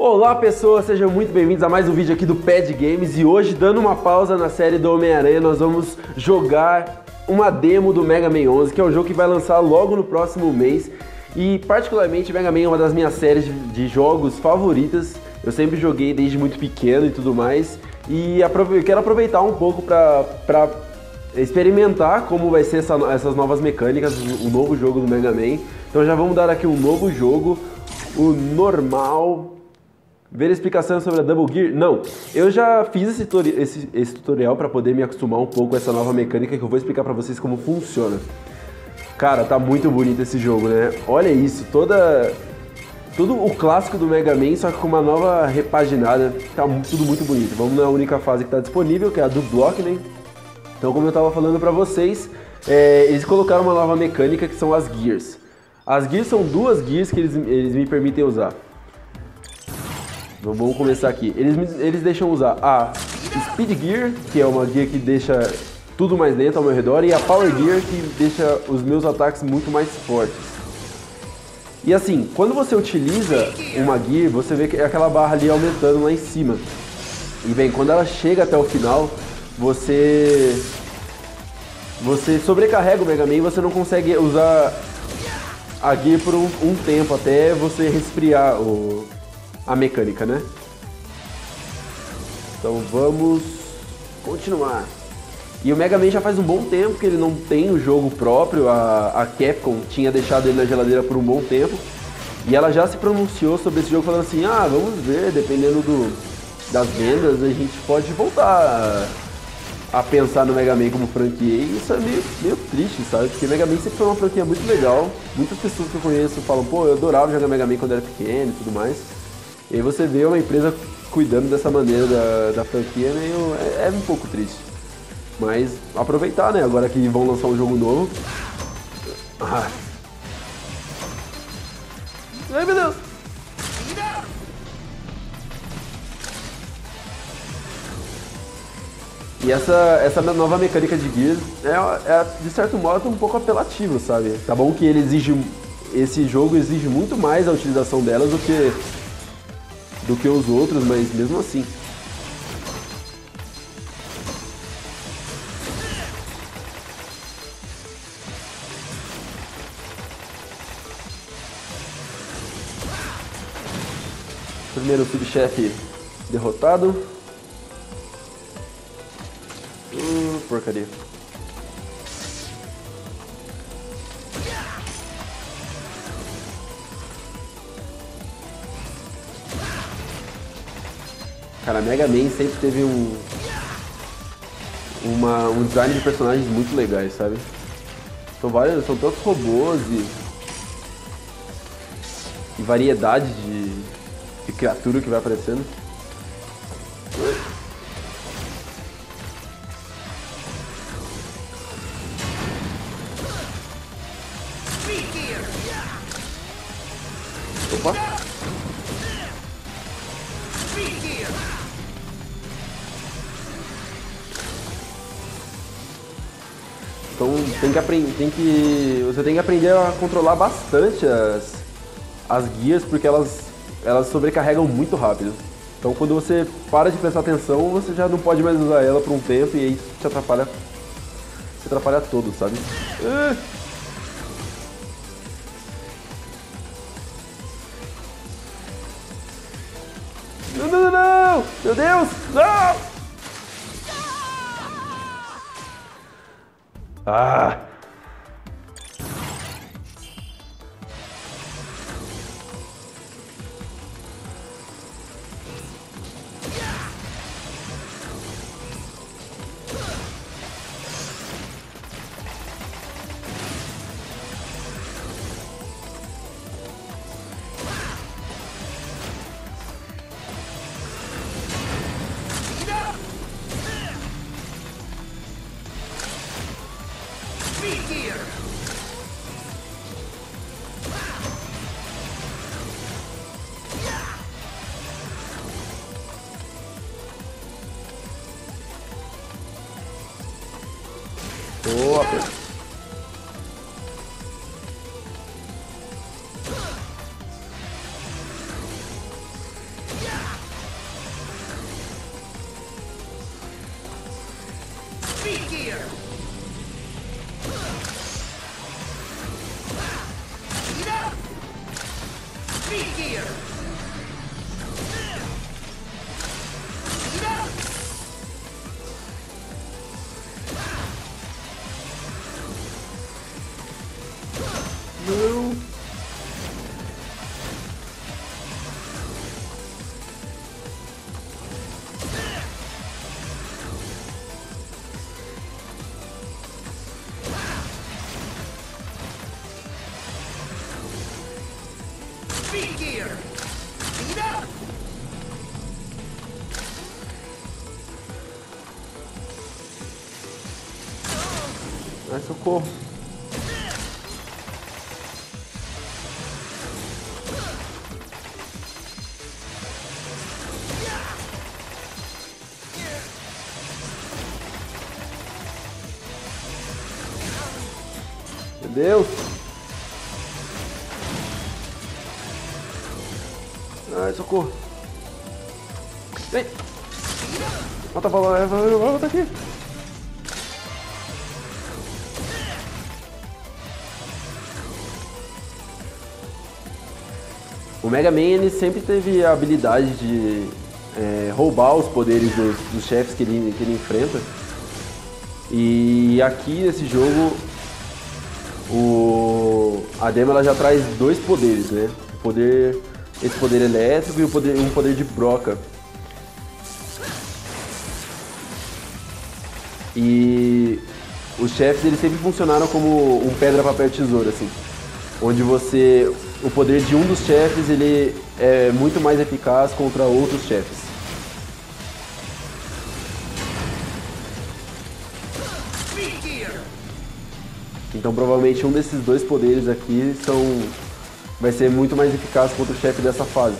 Olá pessoas, sejam muito bem-vindos a mais um vídeo aqui do Pad Games. E hoje, dando uma pausa na série do Homem-Aranha, nós vamos jogar uma demo do Mega Man 11, que é um jogo que vai lançar logo no próximo mês. E particularmente Mega Man é uma das minhas séries de jogos favoritas, eu sempre joguei desde muito pequeno e tudo mais. E eu quero aproveitar um pouco para experimentar como vai ser essa, essas novas mecânicas, o novo jogo do Mega Man. Então já vamos dar aqui um novo jogo, o normal, Ver explicação sobre a Double Gear? Não, eu já fiz esse, esse, esse tutorial para poder me acostumar um pouco com essa nova mecânica que eu vou explicar para vocês como funciona. Cara, tá muito bonito esse jogo, né? Olha isso, toda tudo o clássico do Mega Man, só que com uma nova repaginada. Tá tudo muito bonito. Vamos na única fase que tá disponível, que é a do Block, né? Então, como eu tava falando para vocês, é, eles colocaram uma nova mecânica que são as Gears. As Gears são duas Gears que eles, eles me permitem usar. Então vamos começar aqui. Eles, eles deixam usar a Speed Gear, que é uma gear que deixa tudo mais lento ao meu redor, e a Power Gear, que deixa os meus ataques muito mais fortes. E assim, quando você utiliza uma gear, você vê que é aquela barra ali aumentando lá em cima. E bem, quando ela chega até o final, você você sobrecarrega o Mega Man e você não consegue usar a gear por um, um tempo até você resfriar o, a mecânica, né? Então vamos continuar. E o Mega Man já faz um bom tempo que ele não tem o jogo próprio, a, a Capcom tinha deixado ele na geladeira por um bom tempo. E ela já se pronunciou sobre esse jogo falando assim, ah, vamos ver, dependendo do, das vendas, a gente pode voltar a, a pensar no Mega Man como franquia. E isso é meio, meio triste, sabe? Porque Mega Man sempre foi uma franquia muito legal. Muitas pessoas que eu conheço falam, pô, eu adorava jogar Mega Man quando era pequeno e tudo mais. E aí você vê uma empresa cuidando dessa maneira da, da franquia meio. É, é, um pouco triste. Mas aproveitar, né? Agora que vão lançar um jogo novo. Ah. Ai meu Deus! E essa, essa nova mecânica de Gears é, é, de certo modo, um pouco apelativo, sabe? Tá bom que ele exige. Esse jogo exige muito mais a utilização delas do que do que os outros, mas mesmo assim. Primeiro subchefe derrotado. Hum, porcaria. Cara, Mega Man sempre teve um. Uma, um design de personagens muito legais, sabe? São vários. São tantos robôs e. e variedade de, de criatura que vai aparecendo. Então tem que aprender, tem que você tem que aprender a controlar bastante as, as guias porque elas elas sobrecarregam muito rápido. Então quando você para de prestar atenção, você já não pode mais usar ela por um tempo e aí te atrapalha, te atrapalha todo, sabe? Uh! Não, não, não, não! Meu Deus! Não! Ah! go up. Socorro. Meu Deus. Ai, socorro. Vem. Volta pra lá, volta aqui. O Mega Man ele sempre teve a habilidade de é, roubar os poderes dos, dos chefes que ele, que ele enfrenta. E aqui nesse jogo o, a demo ela já traz dois poderes, né? Poder, esse poder elétrico e o poder, um poder de broca. E os chefes eles sempre funcionaram como um pedra, papel, tesoura, assim. Onde você. O poder de um dos chefes ele é muito mais eficaz contra outros chefes. Então provavelmente um desses dois poderes aqui são. vai ser muito mais eficaz contra o chefe dessa fase.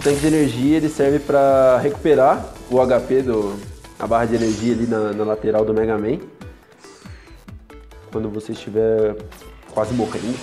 Tanque de energia ele serve para recuperar o HP do a barra de energia ali na, na lateral do Mega Man. Quando você estiver quase morrendo.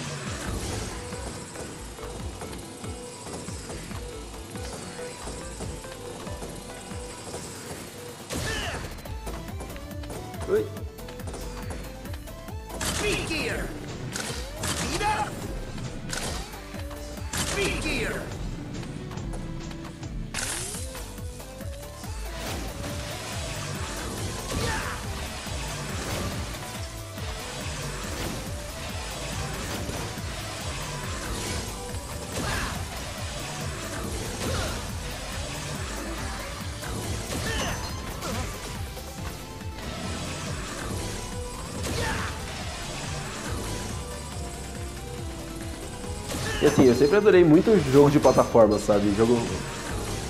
Assim, eu sempre adorei muito jogo de plataforma, sabe? Jogo,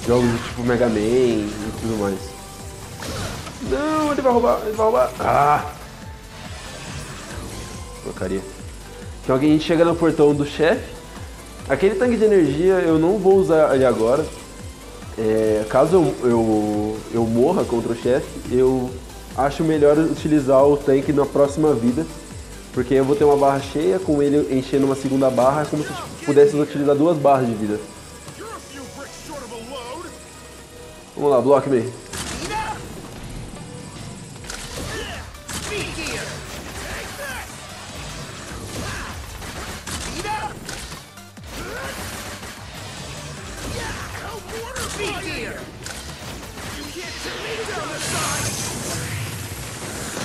jogos tipo Mega Man e tudo mais. Não, ele vai roubar, ele vai roubar. Ah! Porcaria. Então a gente chega no portão do chefe. Aquele tanque de energia eu não vou usar ele agora. É, caso eu, eu, eu morra contra o chefe, eu acho melhor utilizar o tanque na próxima vida. Porque eu vou ter uma barra cheia, com ele enchendo uma segunda barra, como se pudéssemos utilizar duas barras de vida. Vamos lá, block me.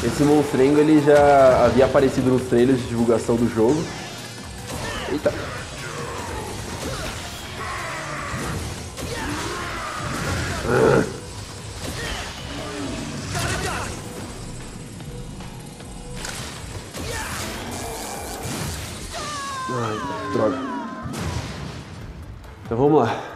Esse monstrengo ele já havia aparecido nos trailers de divulgação do jogo. Eita! Ai, droga. Então vamos lá.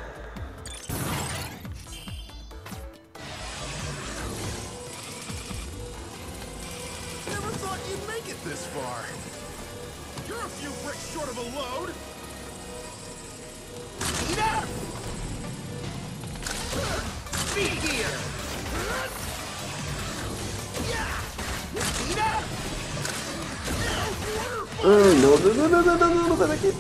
Não, não, não, não, não, não, não, não, sai daqui.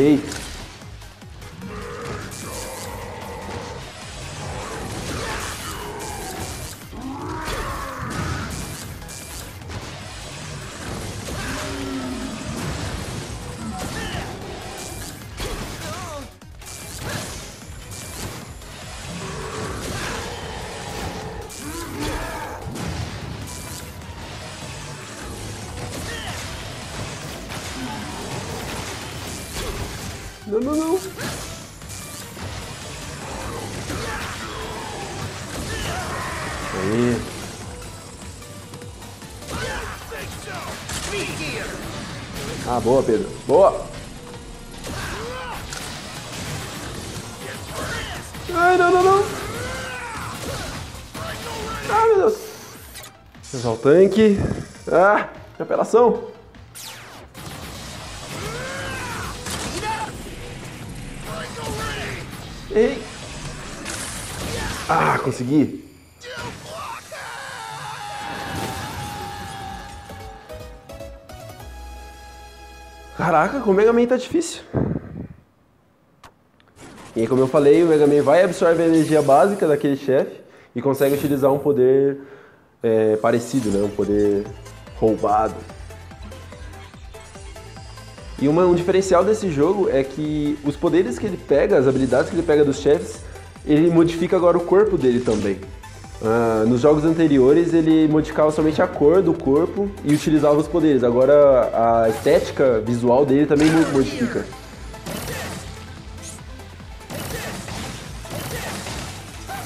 You're not Não, não, não. Aí. Ah, boa, Pedro. Boa. Ai, não, não, não. Ah, meu Deus. Usar o tanque. Ah, apelação. Ei. Ah, consegui. Caraca, com o Mega Man tá difícil. E aí, como eu falei, o Mega Man vai absorver a energia básica daquele chefe e consegue utilizar um poder é, parecido, né? Um poder roubado. E uma- um diferencial desse jogo é que os poderes que ele pega, as habilidades que ele pega dos chefes, ele modifica agora o corpo dele também. Ah, nos jogos anteriores ele modificava somente a cor do corpo e utilizava os poderes. Agora a estética visual dele também mo- modifica.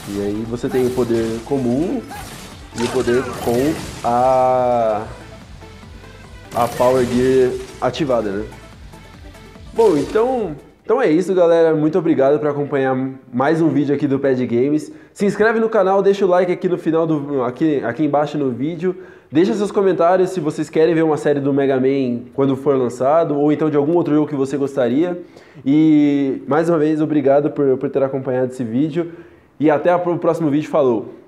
E aí você tem o poder comum e o poder com a a Power Gear ativada, né? Bom, então, então é isso, galera. Muito obrigado por acompanhar mais um vídeo aqui do Pad Games. Se inscreve no canal, deixa o like aqui no final do aqui, aqui embaixo no vídeo. Deixa seus comentários se vocês querem ver uma série do Mega Man quando for lançado ou então de algum outro jogo que você gostaria. E mais uma vez, obrigado por, por ter acompanhado esse vídeo e até o próximo vídeo. Falou!